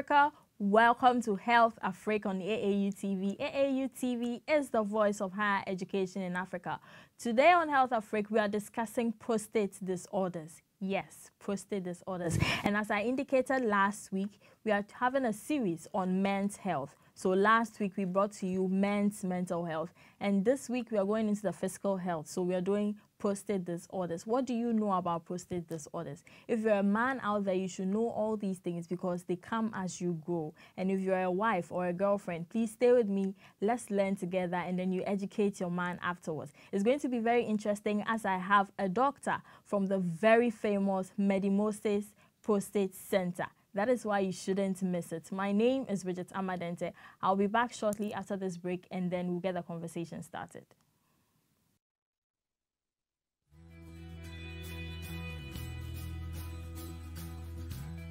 Africa. Welcome to HealthAfrik on AAU TV. AAU TV is the voice of higher education in Africa. Today on HealthAfrik, we are discussing prostate disorders. Yes, prostate disorders. And as I indicated last week, we are having a series on men's health. So last week we brought to you men's mental health, and this week we are going into the physical health. So we are doing prostate disorders. What do you know about prostate disorders? If you're a man out there, you should know all these things because they come as you grow. And if you're a wife or a girlfriend, please stay with me. Let's learn together and then you educate your man afterwards. It's going to be very interesting as I have a doctor from the very famous Medi-Moses Prostate Center. That is why you shouldn't miss it. My name is Bridget Ama Denteh. I'll be back shortly after this break and then we'll get the conversation started.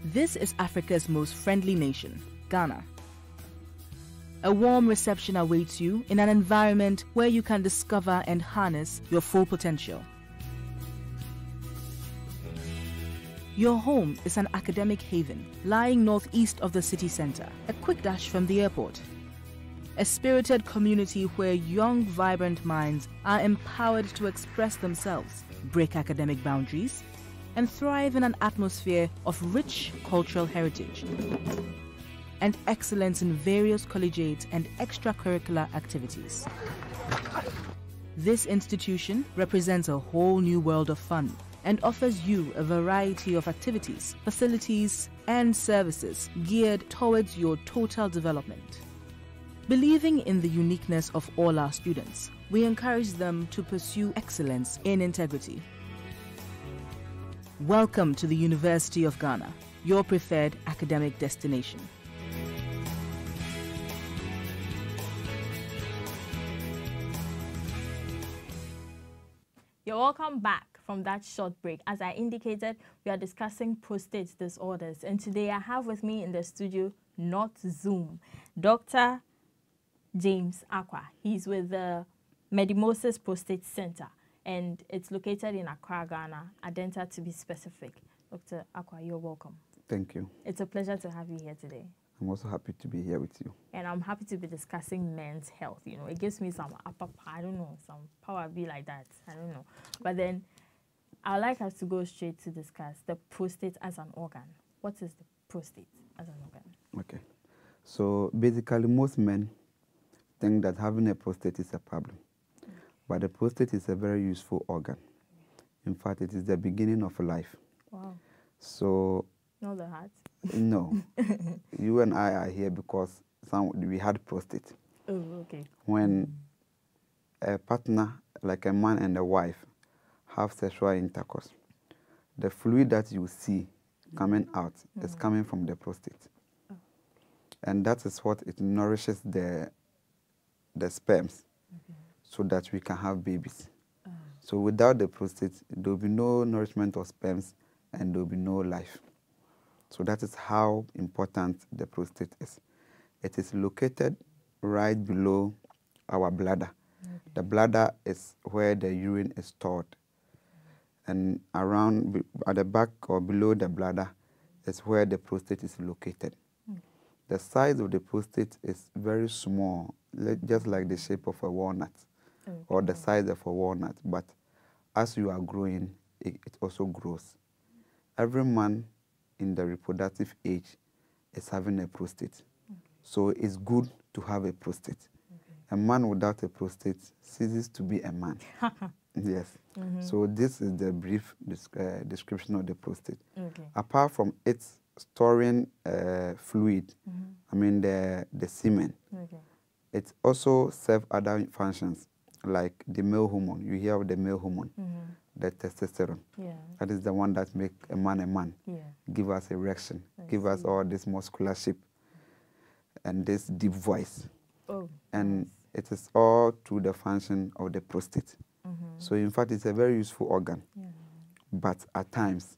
This is Africa's most friendly nation, Ghana. A warm reception awaits you in an environment where you can discover and harness your full potential. Your home is an academic haven lying northeast of the city center, a quick dash from the airport. A spirited community where young, vibrant minds are empowered to express themselves, break academic boundaries, and thrive in an atmosphere of rich cultural heritage and excellence in various collegiate and extracurricular activities. This institution represents a whole new world of fun and offers you a variety of activities, facilities, and services geared towards your total development. Believing in the uniqueness of all our students, we encourage them to pursue excellence in integrity. Welcome to the University of Ghana, your preferred academic destination. You're welcome back from that short break. As I indicated, we are discussing prostate disorders. And today I have with me in the studio, not Zoom, Dr. James Acquah. He's with the Medi-Moses Prostate Center, and it's located in Accra, Ghana, Adenta to be specific. Dr. Acquah, you're welcome. Thank you. It's a pleasure to have you here today. I'm also happy to be here with you. And I'm happy to be discussing men's health. You know, it gives me some upper, I don't know, some power be like that. I don't know. But then I'd like us to go straight to discuss the prostate as an organ. What is the prostate as an organ? Okay. So basically, most men think that having a prostate is a problem. But the prostate is a very useful organ. In fact, it is the beginning of life. Wow. So. Not the heart. No. you and I are here because some, we had prostate. Oh, okay. When a partner, like a man and a wife, have sexual intercourse, the fluid that you see coming out mm. is coming from the prostate. Oh. And that is what it nourishes the, the sperms okay. So that we can have babies. Oh. So without the prostate, there will be no nourishment of sperms and there will be no life. So that is how important the prostate is. It is located right below our bladder. Okay. The bladder is where the urine is stored. And around, at the back or below the bladder is where the prostate is located. Okay. The size of the prostate is very small, just like the shape of a walnut okay. or the size of a walnut. But as you are growing, it, it also grows. Every man in the reproductive age is having a prostate. Okay. So it's good to have a prostate. Okay. A man without a prostate ceases to be a man. yes. Mm -hmm. So this is the brief uh, description of the prostate. Okay. Apart from its storing uh, fluid, mm -hmm. I mean the, the semen, it also serves other functions like the male hormone. You hear the male hormone. Mm -hmm the testosterone. Yeah. That is the one that make a man a man. Yeah. Give us erection. I give see. us all this muscular shape and this deep voice. Oh, and nice. it is all through the function of the prostate. Mm -hmm. So in fact, it's a very useful organ. Yeah. But at times,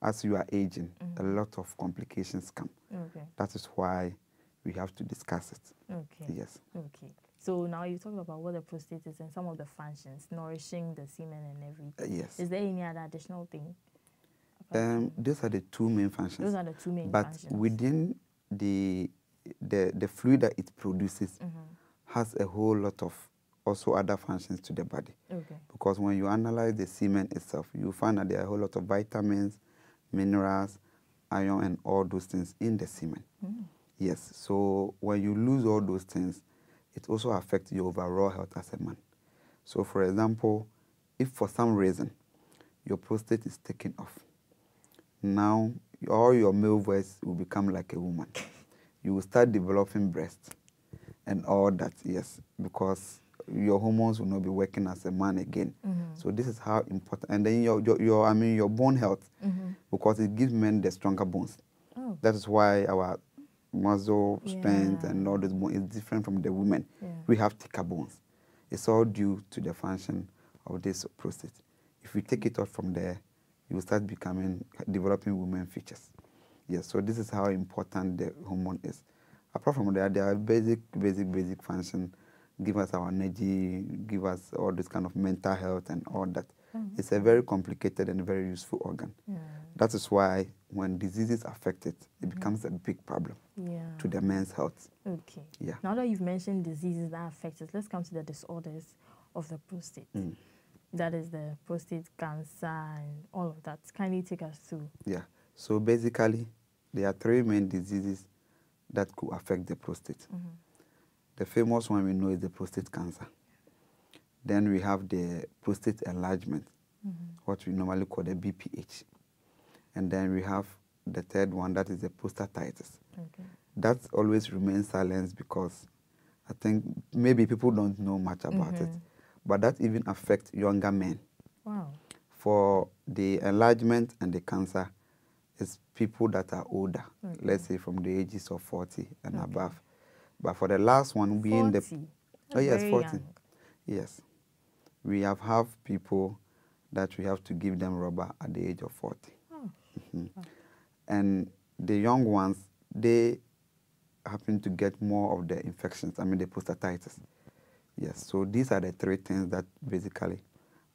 as you are aging, mm -hmm. a mm-hmm. lot of complications come. Okay. That is why we have to discuss it. Okay. Yes. Okay. So now you talked about what the prostate is and some of the functions, nourishing the semen and everything. Uh, yes. Is there any other additional thing? Um, those are the two main functions. Those are the two main but functions. But within the the the fluid that it produces has a whole lot of also other functions to the body. Okay. Because when you analyze the semen itself, you find that there are a whole lot of vitamins, minerals, iron, and all those things in the semen. Yes. So when you lose all those things, it also affects your overall health as a man. So, for example, if for some reason your prostate is taken off, now all your male voice will become like a woman. You will start developing breasts and all that, yes, because your hormones will not be working as a man again. Mm-hmm. So this is how important. And then your, your, your I mean, your bone health, mm-hmm. because it gives men the stronger bones. Oh. That is why our muscle strength Yeah. and all those bones is different from the women. Yeah. We have thicker bones. It's all due to the function of this prostate. If we take it off from there, you will start becoming developing women features. Yes, so this is how important the hormone is. Apart from that, there are basic, basic, basic function. Give us our energy, give us all this kind of mental health and all that. Mm-hmm. It's a very complicated and very useful organ. Yeah. That is why when diseases affect it, it mm-hmm. becomes a big problem Yeah. to the men's health. Okay. Yeah. Now that you've mentioned diseases that affect it, let's come to the disorders of the prostate. Mm. That is the prostate cancer and all of that. Kindly take us through. Yeah. So basically, there are three main diseases that could affect the prostate. Mm-hmm. The famous one we know is the prostate cancer. Then we have the prostate enlargement, what we normally call the BPH. And then we have the third one, that is the prostatitis. Okay. That always remains silent because I think maybe people don't know much about it. Mm-hmm. But that even affects younger men. Wow. For the enlargement and the cancer, it's people that are older, let's say from the ages of 40 and above. But for the last one being 40. the oh yes, 40. young. Yes. We have have people that we have to give them rubber at the age of 40. Oh. Mhm. And the young ones, they happen to get more of the infections, I mean the prostatitis. Yes, so these are the three things that basically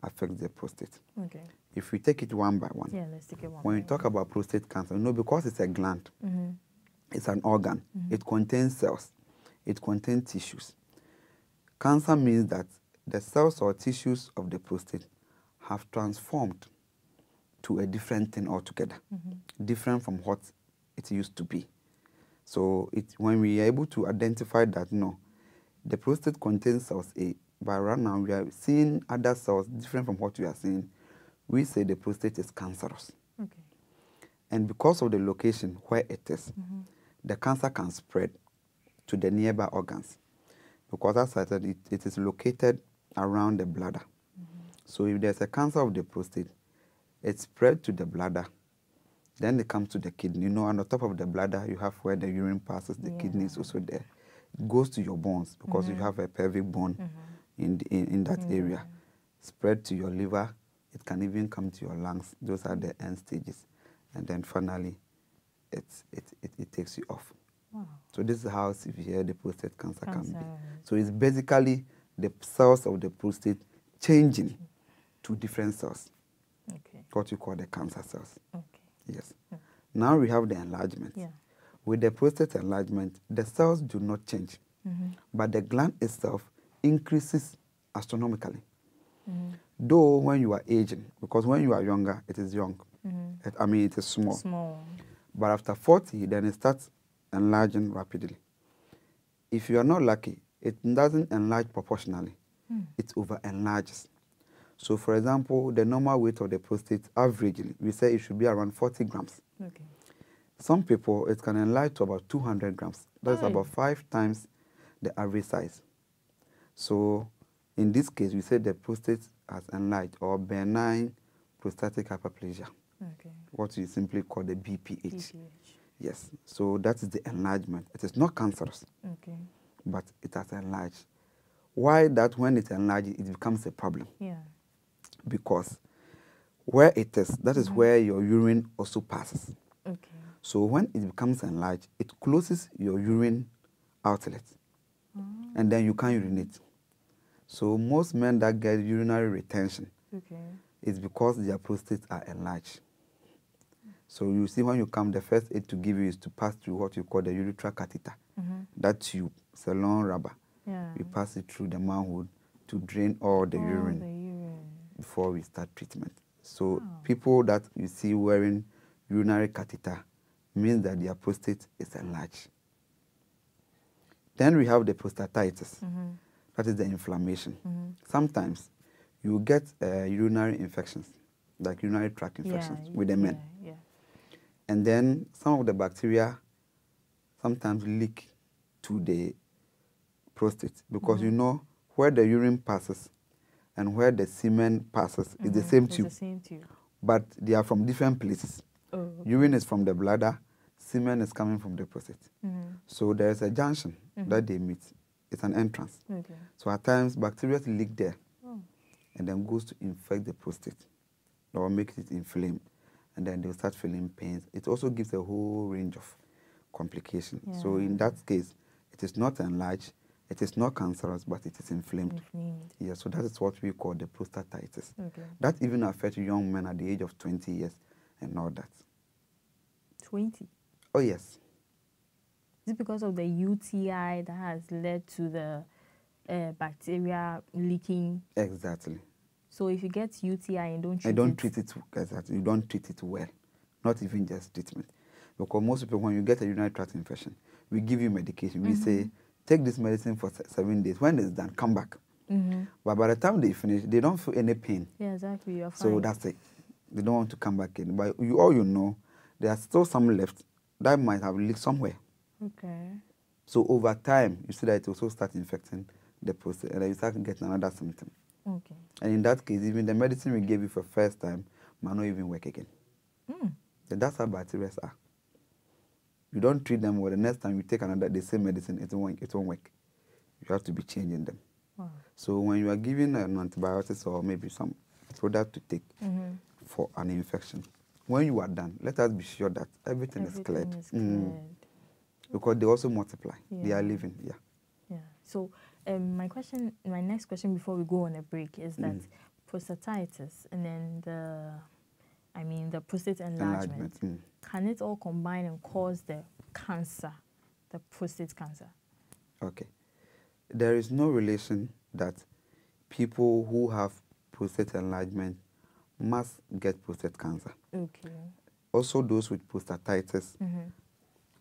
affect the prostate. Okay. If we take it one by one, Yeah, let's take it one. when you talk about prostate cancer, you know, because it's a gland, one. Mhm. it's an organ, it contains cells, it contains tissues. Cancer means that the cells or tissues of the prostate have transformed to a different thing altogether, mm-hmm. different from what it used to be. So it, when we are able to identify that, no, the prostate contains cells A, but right now we are seeing other cells different from what we are seeing, we say the prostate is cancerous. Okay. And because of the location where it is, mm-hmm. the cancer can spread to the nearby organs. Because as I said, it, it is located around the bladder. So if there's a cancer of the prostate, it spread to the bladder. Then it comes to the kidney. You know, on the top of the bladder, you have where the urine passes. The kidney is also there. It goes to your bones because you mm-hmm. have a pelvic bone mm-hmm. in, the, in, in that mm-hmm. area. Spread to your liver. It can even come to your lungs. Those are the end stages. And then finally, it, it, it, it takes you off. Wow. So this is how severe the prostate cancer, can be. So it's basically the cells of the prostate changing to different cells, Okay. what you call the cancer cells. Okay. Yes. Now we have the enlargement. Yeah. With the prostate enlargement, the cells do not change, mm-hmm. but the gland itself increases astronomically. Mm-hmm. Though when you are aging, because when you are younger, it is young. Mm-hmm. It- I mean, it is small. Small. But after 40, then it starts enlarging rapidly. If you are not lucky, it doesn't enlarge proportionally. Hmm. It over enlarges. So, for example, the normal weight of the prostate, averagely, we say it should be around 40 grams. Okay. Some people, it can enlarge to about 200 grams. That's about five times the average size. So, in this case, we say the prostate has enlarged or benign prostatic hyperplasia, Okay. what we simply call the BPH. BPH. Yes, so that is the enlargement. It is not cancerous, Okay. But it has enlarged. Why that when it enlarges, it becomes a problem? Yeah. Because where it is, that is where your urine also passes. Okay. So when it becomes enlarged, it closes your urine outlet, mm. and then you can't urinate. So most men that get urinary retention Okay. is because their prostates are enlarged. So you see when you come, the first aid to give you is to pass through what you call the urethral catheter. Mm-hmm. That tube, it's a long rubber. Yeah. We pass it through the manhole to drain all the Oh, urine the urine. before we start treatment. So Wow. people that you see wearing urinary catheter means that their prostate is enlarged. Then we have the prostatitis. Mhm. That is the inflammation. Mhm. Sometimes you get uh, urinary infections, like urinary tract infections yeah, with the men. Yeah, yeah. And then some of the bacteria sometimes leak to the prostate because Mm-hmm. you know where the urine passes and where the semen passes is the Mhm. same It's tube, The same tube. but they are from different places. Oh. Urine is from the bladder, semen is coming from the prostate. Mhm. So there is a junction that they meet. It's an entrance. Okay. So at times bacteria leak there Oh. and then goes to infect the prostate or make it inflamed. And then they'll start feeling pains. It also gives a whole range of complications. So in that case, it is not enlarged, it is not cancerous, but it is inflamed. Inflamed. Yeah, so that is what we call the prostatitis. Okay. That even affects young men at the age of 20 years and all that. Twenty. Oh, yes. Is it because of the UTI that has led to the uh, bacteria leaking? Exactly. So if you get UTI and don't treat I don't it, treat it exactly. You don't treat it well, not even just treatment. Because most people, when you get a urinary tract infection, we give you medication. We say, take this medicine for seven days. When it's done, come back. Mhm. But by the time they finish, they don't feel any pain. Yeah, exactly. You're fine. So that's it. They don't want to come back in. But you, all you know, there are still some left that might have leaked somewhere. okay. So over time, you see that it also start infecting the prostate, and then you start getting another symptom. Okay. And in that case, even the medicine we gave you for first time might not even work again. Mm. So that's how bacteria are. You don't treat them well. The next time you take another the same medicine, it won't, it won't work. You have to be changing them. Wow. So when you are giving an antibiotic or maybe some product to take Mhm. for an infection, when you are done, let us be sure that everything, is cleared. Everything is Mm. cleared. Because they also multiply. They are living. Yeah. Yeah. So, um, my question, my next question before we go on a break is that Mm. prostatitis and then the, I mean, the prostate enlargement, Enlargement. Mm. can it all combine and cause the cancer, the prostate cancer? Okay. There is no relation that people who have prostate enlargement must get prostate cancer. Okay. Also, those with prostatitis, Mm-hmm.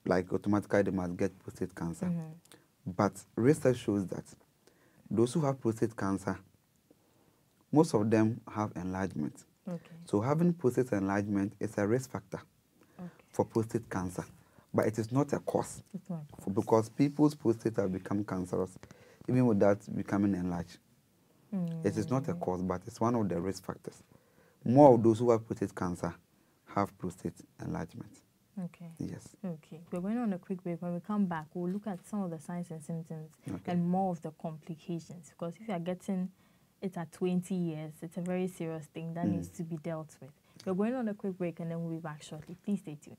like automatically they must get prostate cancer. Mm-hmm. But research shows that those who have prostate cancer, most of them have enlargement. Okay. So having prostate enlargement is a risk factor Okay. for prostate cancer, but it is not a cause It's not for, because people's prostate have become cancerous even without becoming enlarged. It is not a Mm. cause, but it's one of the risk factors. More of those who have prostate cancer have prostate enlargement. Okay. Yes. Okay. We're going on a quick break. When we come back, we'll look at some of the signs and symptoms Okay. and more of the complications. Because if you are getting it at 20 years, it's a very serious thing that Mm. needs to be dealt with. We're going on a quick break and then we'll be back shortly. Please stay tuned.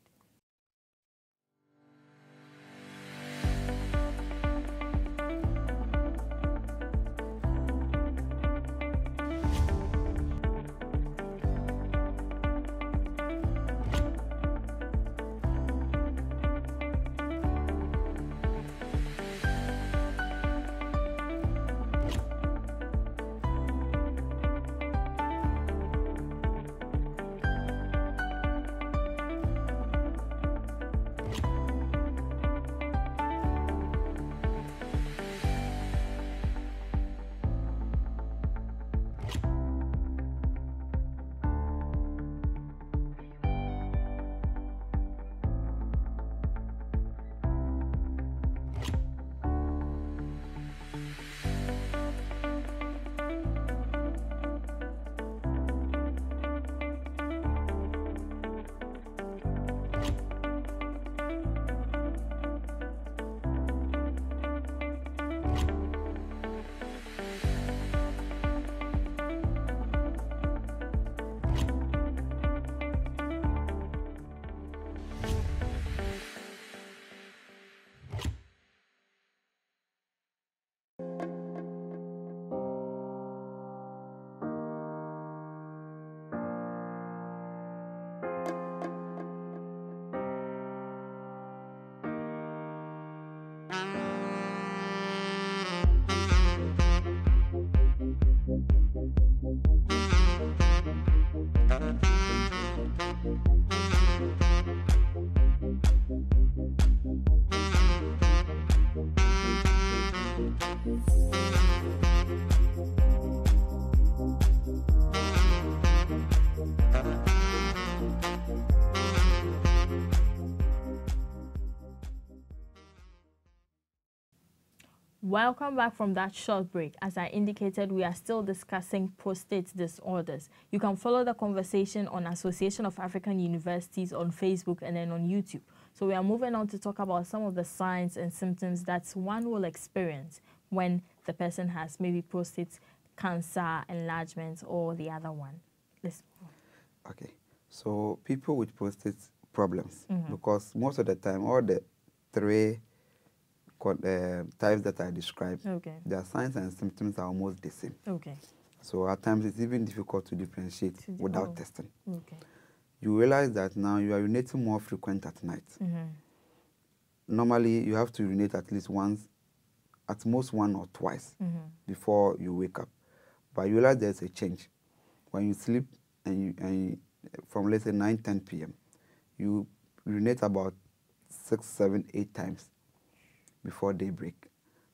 Welcome back from that short break. As I indicated, we are still discussing prostate disorders. You can follow the conversation on Association of African Universities on Facebook and then on YouTube. So we are moving on to talk about some of the signs and symptoms that one will experience when the person has maybe prostate cancer, enlargement, or the other one. Let's Okay. So people with prostate problems, Mhm. because most of the time, all the three uh, types that I described, Okay. their signs and symptoms are almost the same. Okay. So at times it's even difficult to differentiate To without oh. testing. Okay. You realize that now you are urinating more frequent at night. Mm-hmm. Normally, you have to urinate at least once, at most one or twice Mm-hmm. before you wake up. But you realize there's a change. When you sleep and you, and you, from let's say 9, 10 p.m., you urinate about six, seven, eight times before daybreak.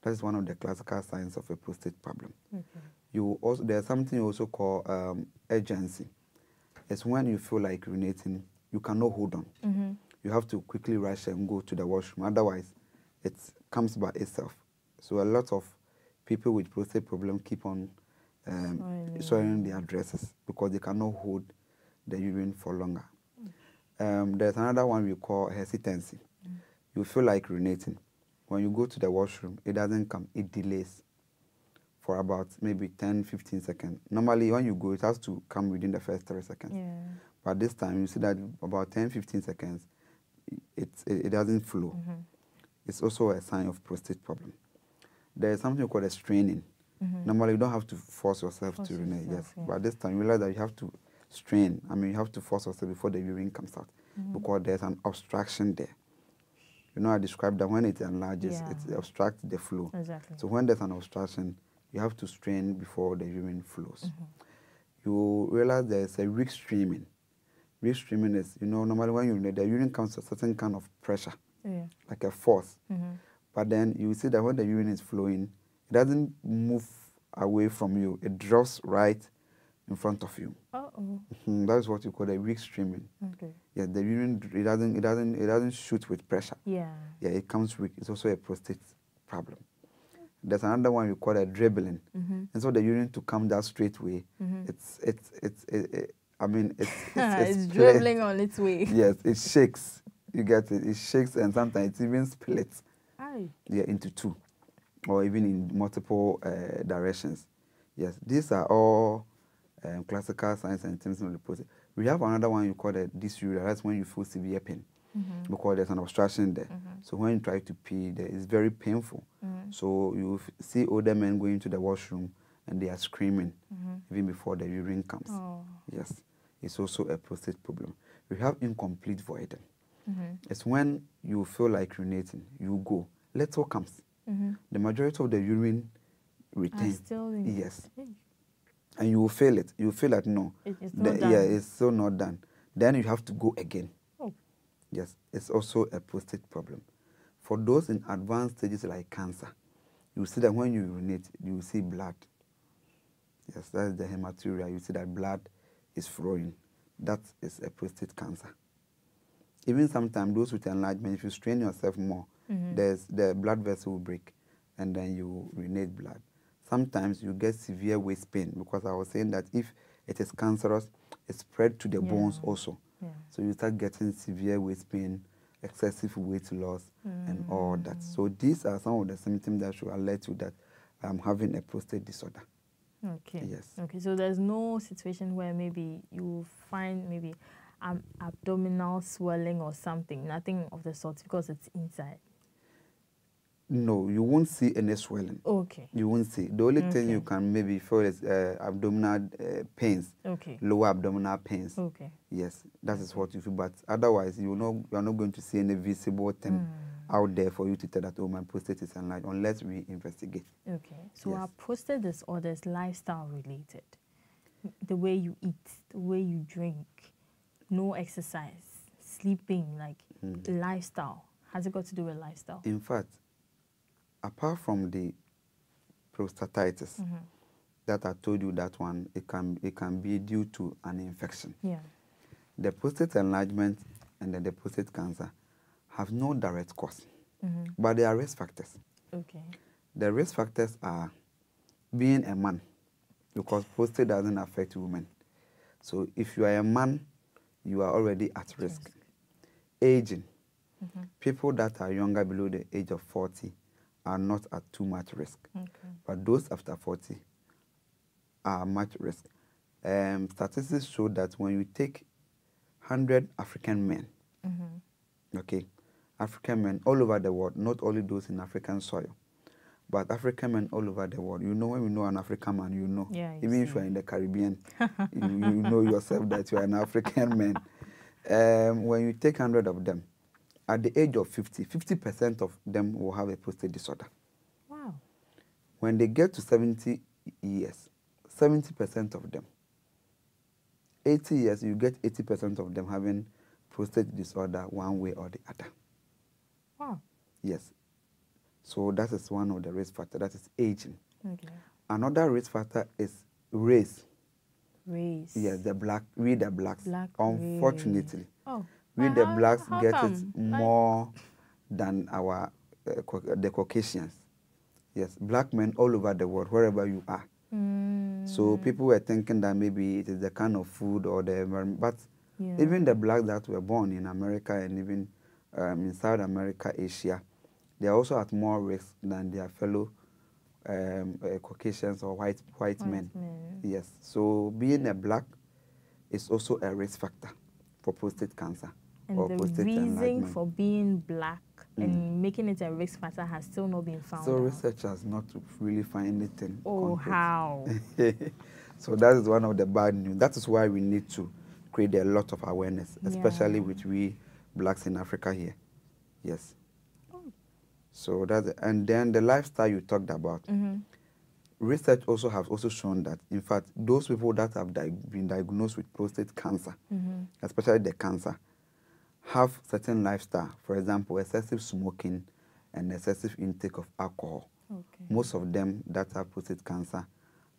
That is one of the classical signs of a prostate problem. Okay. You also there's something you also call um, urgency. It's when you feel like urinating, you cannot hold on. Mm-hmm. You have to quickly rush and go to the washroom. Otherwise, it comes by itself. So a lot of people with prostate problem keep on um, their dresses because they cannot hold the urine for longer. Um, there's another one we call hesitancy. You feel like urinating. When you go to the washroom, it doesn't come, it delays for about maybe 10, 15 seconds. Normally, when you go, it has to come within the first three seconds. Yeah. But this time, you see that about 10, 15 seconds, it, it, it doesn't flow. Mm-hmm. It's also a sign of prostate problem. There is something called a straining. Mm-hmm. Normally, you don't have to force yourself Force to urinate, yourself, yes. yeah. But this time, you realize that you have to strain. I mean, you have to force yourself before the urine comes out Mm-hmm. because there's an obstruction there. You know, I described that when it enlarges, Yeah. it obstructs the flow. Exactly. So when there's an obstruction, you have to strain before the urine flows. Mm-hmm. You realize there's a weak streaming. Weak streaming is, you know, normally when you the urine comes to a certain kind of pressure, yeah. like a force. Mm-hmm. But then you see that when the urine is flowing, it doesn't move away from you. It drops right in front of you. Uh-oh. Mhm, That is what you call a weak streaming. Okay. Yeah, the urine it doesn't it doesn't it doesn't shoot with pressure. Yeah. Yeah, it comes weak. It's also a prostate problem. There's another one we call a dribbling. Mm-hmm. And so the urine to come that straight way, Mm-hmm. it's it's it's it, it, I mean it's It's, it's, clear. dribbling on its way. Yes, it shakes. You get it. It shakes and sometimes it even splits. Aye. yeah, into two or even in multiple uh, directions. Yes, these are all um, classical signs and symptoms of the. We have another one you call the dysuria. That's when you feel severe pain Mm-hmm. because there's an obstruction there. Mhm. So when you try to pee, there, it's very painful. Mhm. So you see older men going to the washroom and they are screaming Mhm. even before the urine comes. Oh. Yes, it's also a prostate problem. We have incomplete voiding. Mm-hmm. It's when you feel like urinating, you go, little comes. Mm-hmm. The majority of the urine retains. Yes. And you will feel it. You will feel that no, It, it's the- done. yeah, it's still not done. Then you have to go again. Oh. Yes, it's also a prostate problem. For those in advanced stages like cancer, you see that when you urinate, you will see blood. Yes, that's the hematuria. You see that blood is flowing. That is a prostate cancer. Even sometimes those with enlargement, if you strain yourself more, Mhm. there's the blood vessel will break, and then you urinate blood. Sometimes you get severe waist pain because I was saying that if it is cancerous, it spread to the bones also. Yeah. So you start getting severe waist pain, excessive weight loss, and all that. So these are some of the symptoms that should alert you that I'm having a prostate disorder. Okay. Yes. Okay. So there's no situation where maybe you find maybe um, abdominal swelling or something. Nothing of the sort because it's inside. No, you won't see any swelling. Okay. You won't see. The only thing you can maybe feel is uh, abdominal uh, pains, Okay. lower abdominal pains. Okay. Yes, that is what you feel. But otherwise, you know, you are not going to see any visible thing Mm. out there for you to tell that, oh, my prostate is enlarged, unless we investigate. Okay. So Yes. our prostate is lifestyle related. The way you eat, the way you drink, no exercise, sleeping, like Mm. lifestyle. Has it got to do with lifestyle? In fact, apart from the prostatitis Mhm. that I told you that one, it can it can be due to an infection. Yeah. The prostate enlargement and then the prostate cancer have no direct cause, Mhm. but they are risk factors. Okay. The risk factors are being a man, because prostate doesn't affect women. So if you are a man, you are already at risk. Aging. Mm-hmm. People that are younger below the age of 40 are not at too much risk. Okay. But those after 40 are much risk. Um, statistics show that when you take 100 African men, Mm-hmm. okay, African men all over the world, not only those in African soil, but African men all over the world. You know when you know an African man, you know. Yeah, Even if you are in the Caribbean, you, you know yourself that you are an African man. Um, when you take 100 of them, at the age of 50, 50% of them will have a prostate disorder. Wow. When they get to 70 years, 70% of them, 80 years, you get 80% of them having prostate disorder one way or the other. Wow. Yes. So that is one of the risk factors. That is aging. Okay. Another risk factor is race. Race. Yes, the black. We the blacks. Black Unfortunately, Oh. We the blacks how get come? it more than our uh, the Caucasians. Yes, black men all over the world, wherever you are. Mm, So people were thinking that maybe it is the kind of food or the environment, but yeah. even the blacks that were born in America and even um, in South America, Asia, they are also at more risk than their fellow um, uh, Caucasians or white white, White men. men. Yes. So being a black is also a risk factor for prostate cancer And or the reason for being black and making it a risk factor has still not been found so out. research has not really found anything. Oh, concrete. how? so that is one of the bad news. That is why we need to create a lot of awareness, especially Yeah. with we blacks in Africa here. Yes. Oh. So that's and then the lifestyle you talked about. Mm-hmm. Research also has also shown that in fact those people that have di- been diagnosed with prostate cancer, Mm-hmm. especially the cancer, have certain lifestyle. For example, excessive smoking and excessive intake of alcohol Okay. most of them that have prostate cancer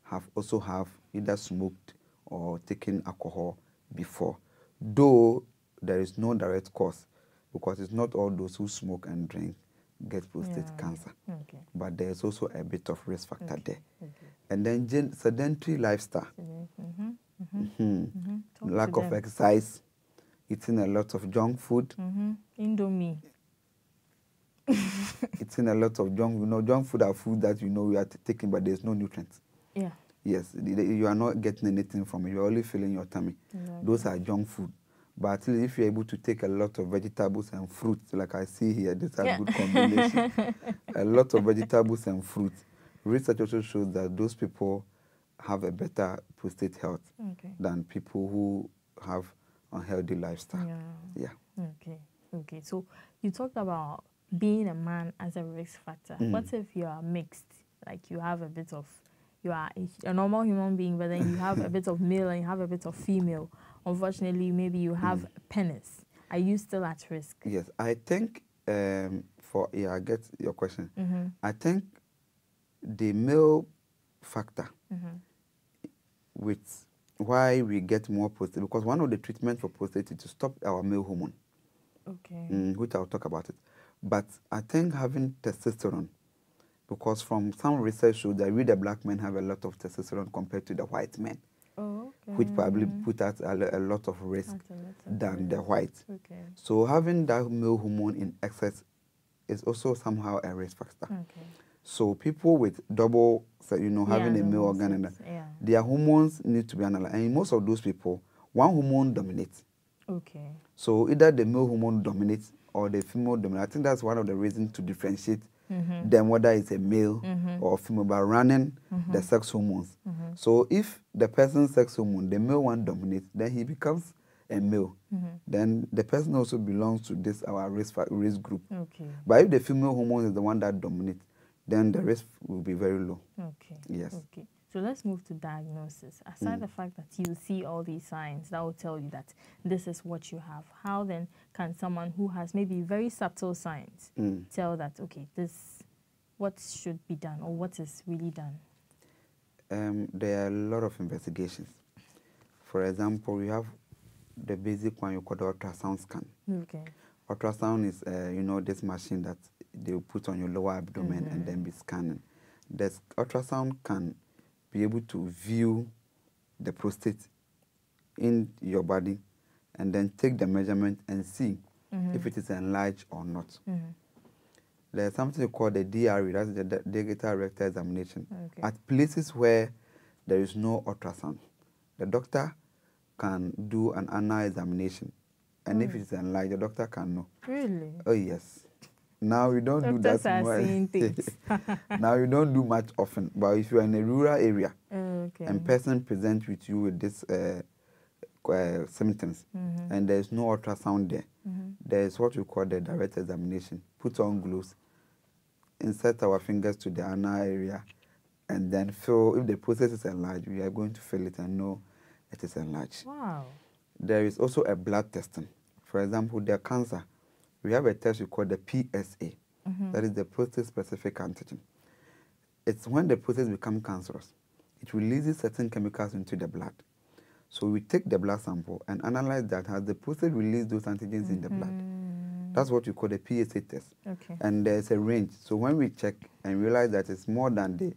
have also have either smoked or taken alcohol before though there is no direct cause because it's not all those who smoke and drink get prostate Yeah. cancer Okay. but there's also a bit of risk factor Okay. there Okay. and then sedentary lifestyle Mm-hmm. Mm-hmm. hmm, Mm-hmm. Lack of them. exercise eating a lot of junk food Mm-hmm. Indomie. eating a lot of junk you know junk food are food that you know we are t- taking but there's no nutrients Yeah. Yes, you are not getting anything from it. You're only filling your tummy. Exactly. Those are junk food. But at least if you're able to take a lot of vegetables and fruits, like I see here, this is a Yeah. good combination. a lot of vegetables and fruits. Research also shows that those people have a better prostate health Okay. than people who have unhealthy lifestyle. Yeah. Yeah. Okay. Okay. So you talked about being a man as a risk factor. Mm. What if you are mixed? Like you have a bit of, you are a, a normal human being, but then you have a bit of male and you have a bit of female. Unfortunately, maybe you have Mm. penis. Are you still at risk? Yes, I think um, for yeah, I get your question. Mm-hmm. I think the male factor Mm-hmm. with why we get more prostate because one of the treatments for prostate is to stop our male hormone, Okay. mm, which I'll talk about it. But I think having testosterone, because from some research shows that we the black men have a lot of testosterone compared to the white men, Oh, okay. which probably put us a, a lot of risk lot of than the white. Okay. So having that male hormone in excess is also somehow a risk factor. Okay. So people with double, you know, having Yeah, a male organ and sex, Yeah. their hormones need to be analyzed. And most of those people, one hormone dominates. Okay. So either the male hormone dominates or the female dominates. I think that's one of the reasons to differentiate Mm-hmm. them whether it's a male Mhm. or female by running the sex hormones. So if the person's sex hormone, the male one dominates, then he becomes a male. Mm-hmm. Then the person also belongs to this our risk risk group. Okay. But if the female hormone is the one that dominates, then the risk will be very low. Okay. Yes. Okay. So let's move to diagnosis. Aside Mm. the fact that you see all these signs that will tell you that this is what you have, how then can someone who has maybe very subtle signs Mm. tell that okay, this what should be done or what is really done? um, there are a lot of investigations. For example, we have the basic one you call the ultrasound scan. Okay. Ultrasound is, uh, you know, this machine that they will put on your lower abdomen and then Mm-hmm. be scanning. The ultrasound can be able to view the prostate in your body and then take the measurement and see Mm-hmm. if it is enlarged or not. Mhm. There's something called the DRE, that's the digital rectal examination. Okay. At places where there is no ultrasound, the doctor can do an anal examination. And if Mm. it's enlarged, the doctor can know. Really? Oh, yes. Now you don't do that are seeing things. now you don't do much often. But if you are in a rural area okay. and person presents with you with this uh, uh, symptoms Mhm. and there is no ultrasound there, Mhm. there is what we call the direct examination. Put on gloves, insert our fingers to the anal area, and then feel if the process is enlarged, we are going to feel it and know it is enlarged. Wow. There is also a blood testing. For example, the cancer, we have a test we call the PSA. Mhm. That is the prostate specific antigen. It's when the prostate becomes cancerous, it releases certain chemicals into the blood. So we take the blood sample and analyze that. Has the prostate released those antigens in the blood? Mm, That's what we call the PSA test. Okay. And there's a range. So when we check and realize that it's more than the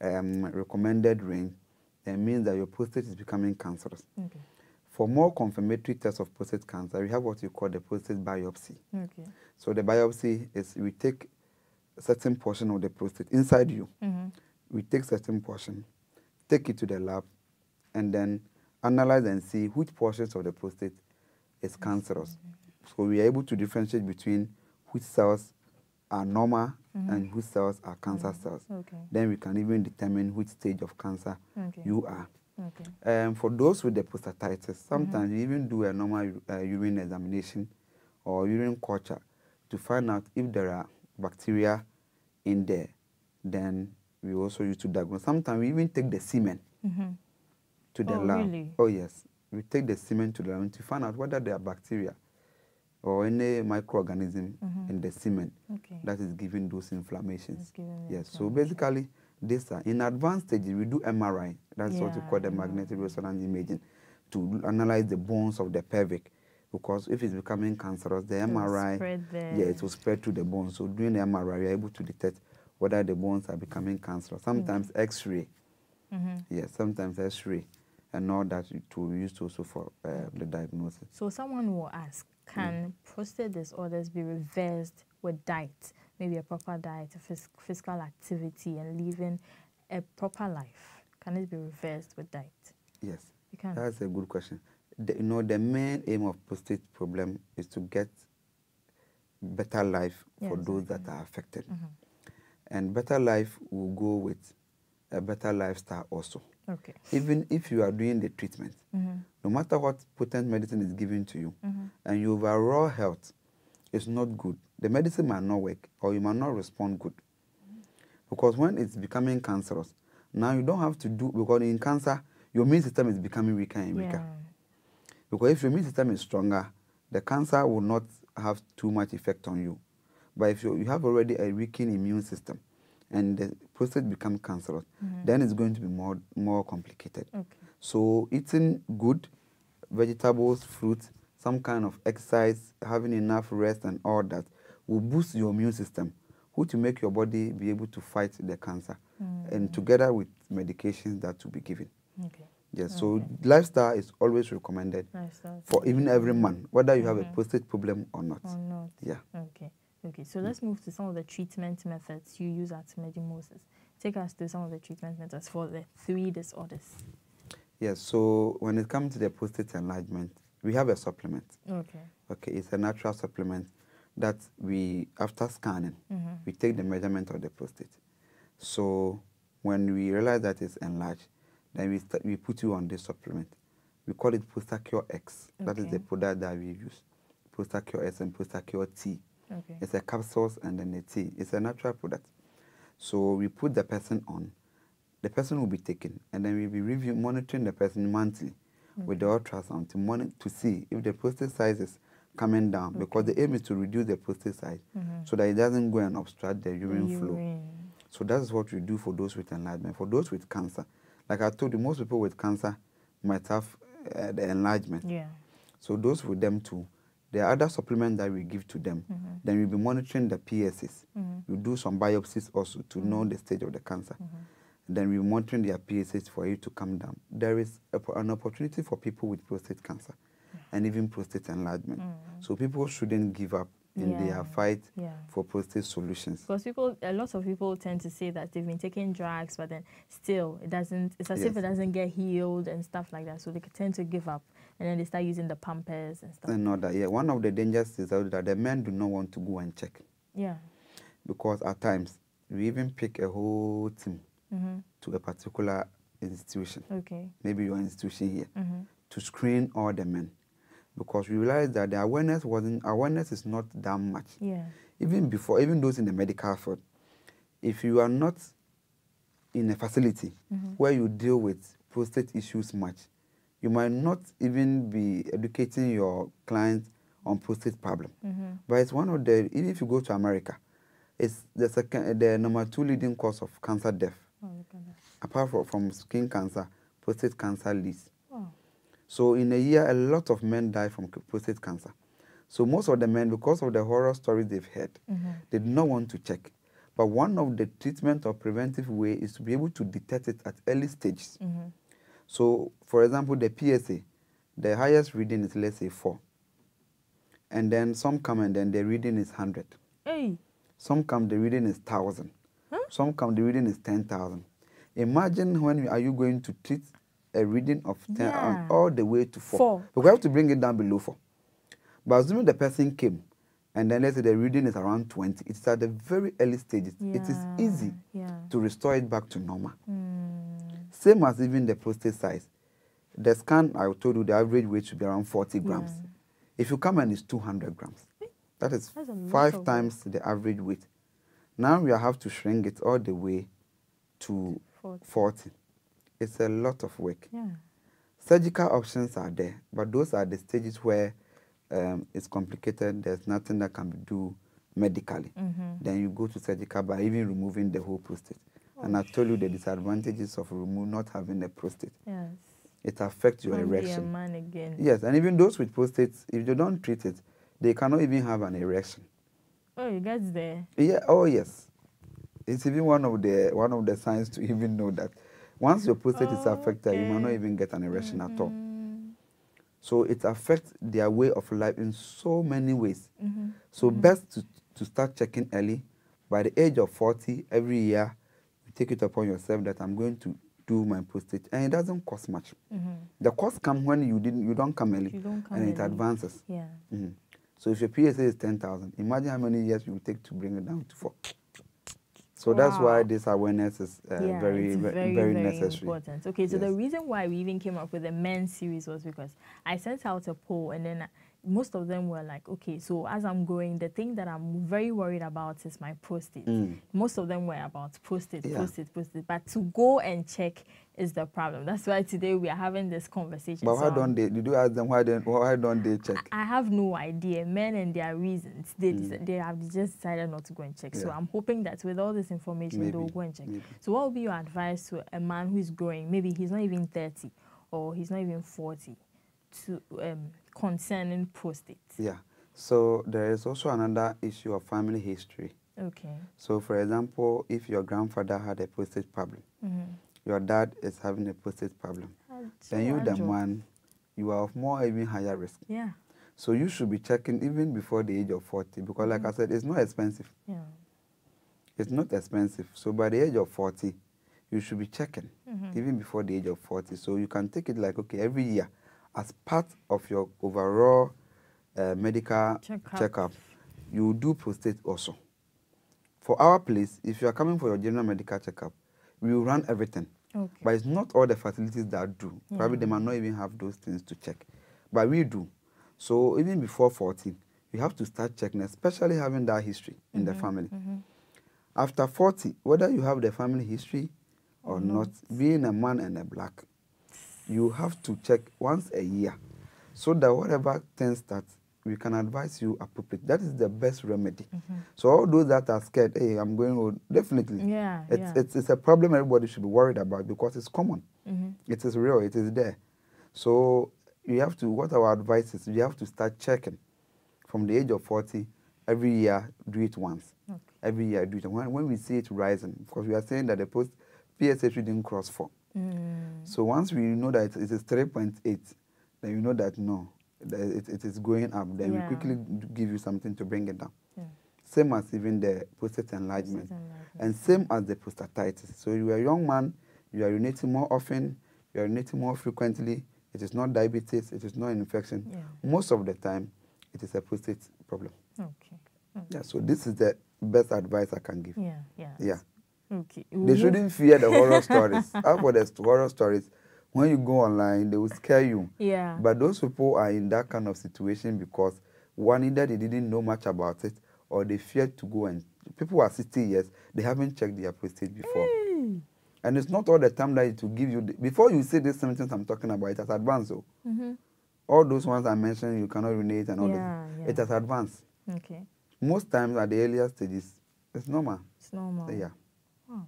um, recommended range, it means that your prostate is becoming cancerous. Okay. For more confirmatory tests of prostate cancer, we have what you call the prostate biopsy. Okay. So the biopsy is we take a certain portion of the prostate inside you. Mhm. We take certain portion, take it to the lab, and then analyze and see which portions of the prostate is cancerous. So we are able to differentiate between which cells are normal and which cells are cancer cells. Okay. Then we can even determine which stage of cancer Okay. you are. Okay. Um, for those with the prostatitis, sometimes you even do a normal uh, urine examination or urine culture to find out if there are bacteria in there. Then we also use to diagnose. Sometimes we even take the semen Mhm. to the Oh, lab. really? Oh yes, we take the semen to the lab to find out whether there are bacteria or any microorganism Mhm. in the semen Okay. that is giving those inflammations. Giving Yes, so basically, this are in advanced stages, we do MRI. That's what we call the magnetic resonance imaging to analyze the bones of the pelvic. Because if it's becoming cancerous, the It MRI, yeah, it will spread to the bones. So during the MRI, we are able to detect whether the bones are becoming cancerous. Sometimes X-ray, Mhm. yes, sometimes X-ray, and all that to be used also for uh, the diagnosis. So someone will ask, can prostate disorders be reversed with diet? Maybe a proper diet, a phys- physical activity, and living a proper life. Can it be reversed with diet? Yes. You can. That's a good question. The, you know, the main aim of prostate problem is to get better life for those that are affected. Mhm. And better life will go with a better lifestyle also. Okay. Even if you are doing the treatment, Mhm. no matter what potent medicine is given to you, Mhm. and your overall health is not good, the medicine might not work or you might not respond good. Because when it's becoming cancerous, now you don't have to do, because in cancer, your immune system is becoming weaker and weaker. Yeah. Because if your immune system is stronger, the cancer will not have too much effect on you. But if you, you have already a weakened immune system and the prostate becomes cancerous, Mhm. then it's going to be more, more complicated. Okay. So eating good vegetables, fruits, some kind of exercise, having enough rest and all that will boost your immune system, which will make your body be able to fight the cancer. And together with medications that will be given. Okay. Yes, so lifestyle is always recommended that's for even every man, whether you have a Mhm. prostate problem or not. Or not. Yeah. Okay. Okay. So let's move to some of the treatment methods you use at Medi-Moses. Take us through some of the treatment methods for the three disorders. Yes, so when it comes to the prostate enlargement, we have a supplement. Okay. Okay, it's a natural supplement that we, after scanning, Mhm. we take the measurement of the prostate. So when we realize that it's enlarged, then we, start, we put you on this supplement. We call it Prostacure X. That is the product that we use. Prostacure S and Prostacure T. Okay. It's a capsules and then a tea. It's a natural product. So we put the person on. The person will be taken, and then we'll be review monitoring the person monthly with the ultrasound to monitor to see if the prostate size is coming down. Because the aim is to reduce the prostate size Mhm. so that it doesn't go and obstruct the urine, flow. So that is what we do for those with enlargement. For those with cancer, like I told you, most people with cancer might have uh, the enlargement. Yeah. So those with them too, There are other supplements that we give to them. Mm-hmm. Then we'll be monitoring the PSAs. Mm-hmm. We do some biopsies also to know the stage of the cancer. Mm-hmm. Then we're monitoring their PSAs for it to come down. There is a, an opportunity for people with prostate cancer and even prostate enlargement. So people shouldn't give up in Mm. Yeah. their fight Yeah. for prostate solutions. Because people, a lot of people tend to say that they've been taking drugs, but then still it doesn't. It's as if it doesn't get healed and stuff like that. So they tend to give up, and then they start using the pampers and stuff. And that, yeah, one of the dangers is that the men do not want to go and check Yeah. because at times we even pick a whole team Mm-hmm. to a particular institution, Okay. maybe your institution here, Mm-hmm. to screen all the men because we realized that the awareness wasn't awareness is not that much. Yeah. Even before, even those in the medical field, if you are not in a facility Mm-hmm. where you deal with prostate issues much, you might not even be educating your clients on prostate problem. Mm-hmm. But it's one of the even if you go to America, it's the second the number two leading cause of cancer death. Oh, look at that. Apart from, from skin cancer, prostate cancer leads. So in a year, a lot of men die from prostate cancer. So most of the men, because of the horror stories they've heard, Mm-hmm. they do not want to check. But one of the treatment or preventive way is to be able to detect it at early stages. Mm-hmm. So, for example, the PSA, the highest reading is let's say four, and then some come and then the reading is hundred. Hey. Some come the reading is thousand. Huh? Some come the reading is ten thousand. Imagine when you- are you going to treat a reading of ten Yeah. all the way to four. Four. But we have to bring it down below four. But assuming the person came, and then let's say the reading is around twenty, it's at the very early stages. It is easy yeah. to restore it back to normal. Mm. Same as even the prostate size. The scan, I told you the average weight should be around 40 grams. Yeah. If you come and it's 200 grams, that is That's a lot five weight. times the average weight. Now we have to shrink it all the way to 40. 40. It's a lot of work. Yeah. Surgical options are there, but those are the stages where um, it's complicated. There's nothing that can be do medically. Mm-hmm. Then you go to surgical by even removing the whole prostate. And I told you the disadvantages of remove not having a prostate. Yes. It affects your Can't be a erection. man again. Yes, and even those with prostates, if they don't treat it, they cannot even have an erection. Oh, you guys there. Yeah. Oh yes. It's even one of the one of the signs to even know that once your prostate is affected, you might not even get an erection at all. Mm. So it affects their way of life in so many ways. Mm-hmm. So best to, to start checking early. By the age of 40, every year, you take it upon yourself that I'm going to do my prostate, and it doesn't cost much. Mm-hmm. The cost comes when you didn't, you don't come early, don't come and it early. advances. Yeah. Mhm. So if your PSA is 10,000, imagine how many years you will take to bring it down to four. So that's why this awareness is uh, yeah, very, very, very, necessary. important. Okay, so the reason why we even came up with the men series was because I sent out a poll, and then most of them were like, okay, so as I'm growing, the thing that I'm very worried about is my prostate. Mm. Most of them were about prostate, Yeah. prostate, prostate. But to go and check is the problem. That's why today we are having this conversation. But why I'm- don't they? Did you ask them why don't why don't they check? I have no idea. Men and their reasons, they deci- they have just decided not to go and check. So Mm. I'm hoping that with all this information, they'll go and check. maybe. So what would be your advice to a man who is growing? Maybe he's not even 30 or he's not even 40 to um, concerning prostate. Yeah. So there is also another issue of family history. Okay. So for example, if your grandfather had a prostate problem, Mm-hmm. Your dad is having a prostate problem, then you, the man, you are of more even higher risk. Yeah. So you should be checking even before the age of 40 because, like I said, it's not expensive. Yeah. It's not expensive. So by the age of 40, you should be checking Mhm. even before the age of 40. So you can take it like, okay, every year as part of your overall uh, medical Checkup. checkup, you do prostate also. For our place, if you are coming for your general medical checkup, we will run everything. Okay. But it's not all the facilities that do. Probably they might not even have those things to check. But we do. So even before 40, you have to start checking, especially having that history in the family. Mhm. After 40, whether you have the family history or Or not, not. being a man and a black, you have to check once a year so that whatever things that we can advise you appropriately. That is the best remedy. So all those that are scared, hey, I'm going home, definitely. Yeah, It's, yeah. it's, it's a problem everybody should be worried about because it's common. Mhm. It is real, it is there. So you have to, what our advice is, you have to start checking. from the age of 40, every year do it once. Okay. Every year do it. When, when we see it rising, because we are saying that the post PSA didn't cross 4. Mm. So once we know that it is 3.8, then you know that no, it, it is going up. Then Yeah. we quickly give you something to bring it down. Yeah. Same as even the prostate enlargement. And same as the prostatitis. So you are a young man, you are urinating more often, you are urinating more frequently. It is not diabetes, it is not an infection. Yeah. Most of the time, it is a prostate problem. Okay. Yeah. So this is the best advice I can give. Yeah. Yeah. Yeah. Okay. They shouldn't fear the horror stories. As for the horror stories, when you go online, they will scare you. Yeah. But those people are in that kind of situation because one either they didn't know much about it or they feared to go and people are 60 years, they haven't checked their prostate before. Mm. And it's not all the time that it will give you the, before you see these symptoms I'm talking about, it has advanced. So Mm-hmm. all those ones I mentioned, you cannot urinate and all Yeah, that. yeah. It has advanced. Okay. Most times at the earlier stages, it's normal. It's normal. Yeah. Oh.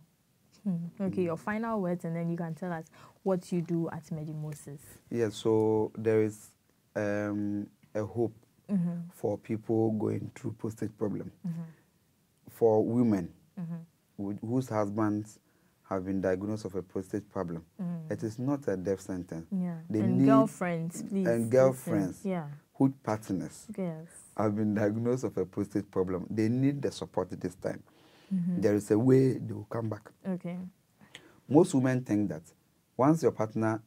Hmm. Okay, your final words, and then you can tell us what you do at Medi-Moses. Yeah, so there is um, a hope Mm-hmm. for people going through prostate problem. Mm-hmm. For women Mm-hmm. whose husbands have been diagnosed with a prostate problem, Mm. it is not a death sentence. Yeah. They and need- girlfriends, please. and listen. girlfriends. Yeah. Who partners Yes. have been diagnosed with a prostate problem, they need the support at this time. Mm-hmm. There is a way they will come back. Okay. Most women think that once your partner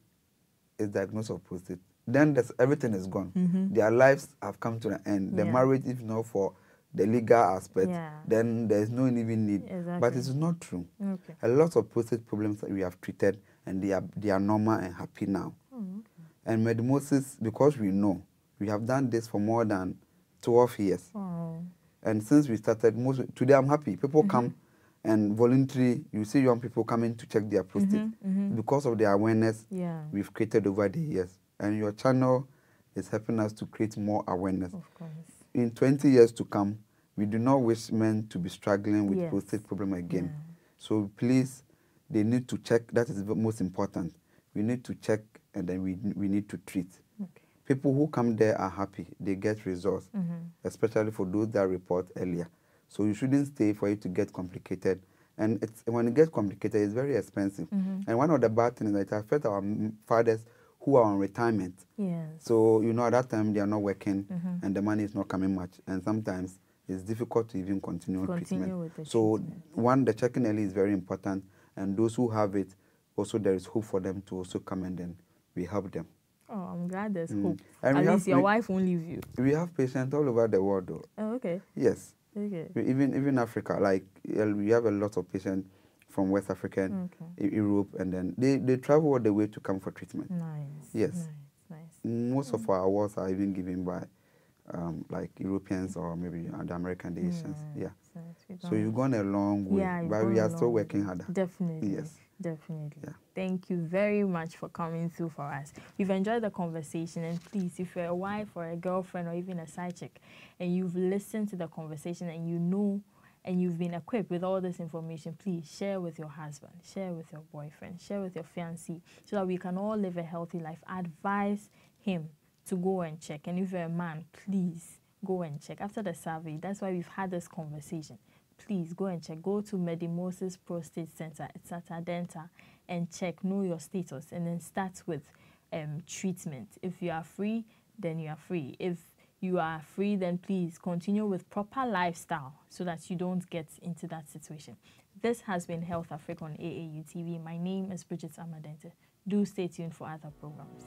is diagnosed with prostate, then there's, everything is gone. Mhm. Their lives have come to an end. The Yeah. marriage, if not for the legal aspect, Yeah. then there's no even need. But it is not true. Okay. A lot of prostate problems that we have treated, and they are they are normal and happy now. Oh, okay. And Medi-Moses, because we know, we have done this for more than 12 years. Oh. And since we started, most today I'm happy. People Mm-hmm. come and voluntary. You see young people coming to check their prostate Mhm, mhm. because of the awareness Yeah. we've created over the years. And your channel is helping us to create more awareness. Of course. In 20 years to come, we do not wish men to be struggling with Yes. prostate problem again. Yeah. So please, they need to check. That is the most important. We need to check, and then we we need to treat. Okay. People who come there are happy. They get results, Mhm. especially for those that report earlier. So you shouldn't stay for it to get complicated. And it's when it gets complicated, it's very expensive. Mhm. And one of the bad things is that it affects our fathers who are on retirement. Yes. So you know at that time they are not working, Mhm. and the money is not coming much. And sometimes it's difficult to even continue, Continue treatment. with the so treatment. one, the checking early is very important, and those who have it, also there is hope for them to also come and then we help them. oh, I'm glad there's Mm. hope. And At we have- least your we- wife won't leave you. We have patients all over the world, though. Oh, okay. Yes, Okay. Even even Africa, like we have a lot of patients from West Africa, and Okay. Europe, and then they, they travel all the way to come for treatment. Nice. Yes. Nice. Nice. Most of our awards are even given by um, like Europeans or maybe uh, the American Asians. Yeah. Nice. We've So you've gone a long way, Yeah, but we are still working harder. Definitely. Yes. Definitely. Yeah. Thank you very much for coming through for us. We've enjoyed the conversation and please if you're a wife or a girlfriend or even a side chick and you've listened to the conversation and you know and you've been equipped with all this information, please share with your husband, share with your boyfriend, share with your fiancé so that we can all live a healthy life. Advise him to go and check. And if you're a man, please go and check. After the survey, that's why we've had this conversation. Please go and check. Go to Medi-Moses Prostate Center. It's at Adenta and check, know your status, and then start with um, treatment. If you are free, then you are free. If you are free, then please continue with proper lifestyle so that you don't get into that situation. This has been HealthAfrik on AAU TV. My name is Bridget Ama Denteh. Do stay tuned for other programs.